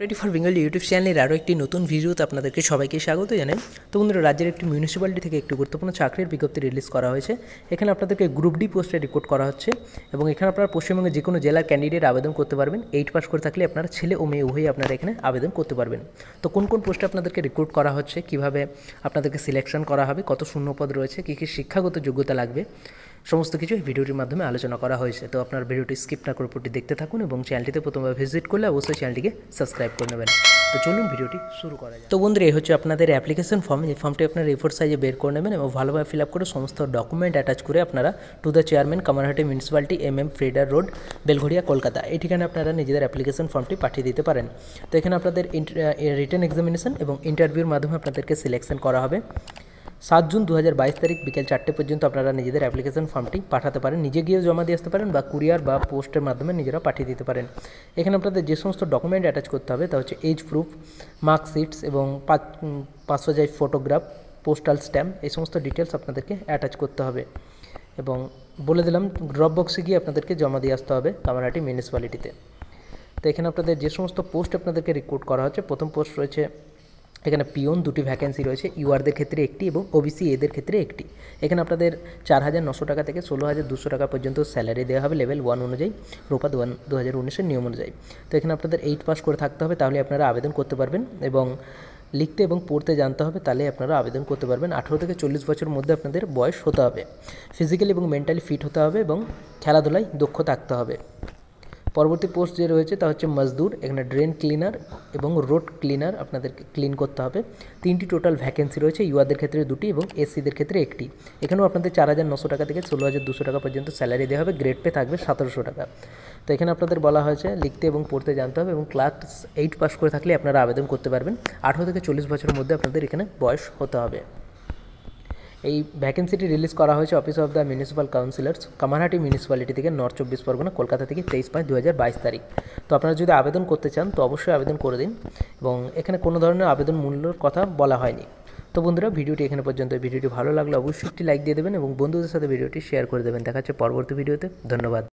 Twenty four Bengal YouTube চ্যানেলের আরও একটি নতুন ভিডিওতে আপনাদেরকে সবাইকে স্বাগত জানাই। তো বন্ধুরা, রাজ্যের একটি মিউনিসিপ্যালিটি থেকে একটি গুরুত্বপূর্ণ চাকরির বিজ্ঞপ্তি রিলিজ করা হয়েছে। এখানে আপনাদেরকে গ্রুপ ডি পোস্টে রিক্রুট করা হচ্ছে এবং এখানে আপনারা পশ্চিমবঙ্গের যে কোনো জেলার ক্যান্ডিডেট আবেদন করতে পারবেন। এইট পাস করে থাকলে আপনারা ছেলে ও মেয়ে উভয়ই আপনারা এখানে আবেদন করতে পারবেন। তো কোন কোন পোস্টে আপনাদেরকে রিক্রুট করা হচ্ছে? কীভাবে আপনাদেরকে সিলেকশন করা হবে? কত শূন্যপদ রয়েছে? কী কী শিক্ষাগত যোগ্যতা লাগবে? সমস্ত কিছু এই ভিডিওটির মাধ্যমে আলোচনা করা হয়েছে। তো আপনার ভিডিওটি স্কিপ না করে পুরোটি দেখতে থাকুন এবং চ্যানেলটিতে প্রথমবার ভিজিট করলে অবশ্যই চ্যানেলটিকে সাবস্ক্রাইব করে নেবেন। তো চলুন ভিডিওটি শুরু করা যায় তো বন্ধুরা, এই হচ্ছে আপনাদের অ্যাপ্লিকেশন ফর্ম এই ফর্মটি আপনার রিপোর্ট সাইজে বের করে নেবেন এবং ভালোভাবে ফিল আপ করে সমস্ত ডকুমেন্ট অ্যাটাচ করে আপনারা to the chairman Kamarhati municipality M M feeder road Belgharia, Kolkata, এই ঠিকানে আপনারা নিজেদের অ্যাপ্লিকেশন ফর্মটি পাঠিয়ে দিতে পারেন। তো এখানে আপনাদের রিটার্ন এক্সামিনেশন এবং ইন্টারভিউর মাধ্যমে আপনাদেরকে সিলেকশন করা হবে। সাত জুন দু হাজার বাইশ তারিখ বিকেল চারটে পর্যন্ত আপনারা নিজেদের অ্যাপ্লিকেশন ফর্মটি পাঠাতে পারেন। নিজে গিয়েও জমা দিয়ে আসতে পারেন বা কুরিয়ার বা পোস্টের মাধ্যমে নিজেরা পাঠিয়ে দিতে পারেন। এখানে আপনাদের যে সমস্ত ডকুমেন্ট অ্যাটাচ করতে হবে তা হচ্ছে এজ প্রুফ মার্কশিটস এবং পাঁচ পাঁচশো যাই ফটোগ্রাফ পোস্টাল স্ট্যাম্প এই সমস্ত ডিটেলস আপনাদেরকে অ্যাটাচ করতে হবে। এবং বলে দিলাম ড্রপ বক্সে গিয়ে আপনাদেরকে জমা দিয়ে আসতে হবে কামারহাটি মিউনিসিপ্যালিটিতে তো। এখানে আপনাদের যে সমস্ত পোস্ট আপনাদেরকে রিক্রুট করা হচ্ছে, প্রথম পোস্ট রয়েছে এখানে পিওন দুটি ভ্যাকেন্সি রয়েছে, ইউআরদের ক্ষেত্রে একটি এবং ওবিসি এদের ক্ষেত্রে একটি। এখানে আপনাদের চার হাজার নশো টাকা থেকে ষোলো হাজার দুশো টাকা পর্যন্ত স্যালারি দেওয়া হবে লেভেল ওয়ান অনুযায়ী, রোপা ওয়ান দু হাজার উনিশের নিয়ম অনুযায়ী। তো এখানে আপনাদের এইট পাস করে থাকতে হবে, তাহলে আপনারা আবেদন করতে পারবেন এবং লিখতে এবং পড়তে জানতে হবে, তাহলে আপনারা আবেদন করতে পারবেন। আঠেরো থেকে চল্লিশ বছরের মধ্যে আপনাদের বয়স হতে হবে। ফিজিক্যালি এবং মেন্টালি ফিট হতে হবে এবং খেলাধুলায় দক্ষ থাকতে হবে। পরবর্তী পোস্ট যে রয়েছে তা হচ্ছে মজদুর। এখানে ড্রেন ক্লিনার এবং রোড ক্লিনার আপনাদেরকে ক্লিন করতে হবে। তিনটি টোটাল ভ্যাকেন্সি রয়েছে ইউআদের ক্ষেত্রে দুটি এবং এসসিদের ক্ষেত্রে একটি। এখানেও আপনাদের চার হাজার নশো টাকা থেকে ষোলো হাজার দুশো টাকা পর্যন্ত স্যালারি দেওয়া হবে গ্রেড পে থাকবে সতেরোশো টাকা। তো এখানে আপনাদের বলা হয়েছে, লিখতে এবং পড়তে জানতে হবে এবং ক্লাস এইট পাস করে থাকলে আপনারা আবেদন করতে পারবেন। আঠেরো থেকে চল্লিশ বছরের মধ্যে আপনাদের এখানে বয়স হতে হবে। এই ভ্যাকেন্সিটি রিলিজ করা হয়েছে office of the municipal councillors Kamarhati municipality থেকে নর্থ চব্বিশ পরগনা, কলকাতা থেকে তেইশ পাঁচ দু তারিখ। তো আপনারা যদি আবেদন করতে চান, তো অবশ্যই আবেদন করে দিন এবং এখানে কোনো ধরনের আবেদন মূল্যর কথা বলা হয়নি। তো বন্ধুরা, ভিডিওটি এখানে পর্যন্ত। ভিডিওটি ভালো লাগলে অবশ্যই একটি লাইক দিয়ে দেবেন এবং বন্ধুদের সাথে ভিডিওটি শেয়ার করে দেবেন। দেখা হচ্ছে পরবর্তী ভিডিওতে। ধন্যবাদ।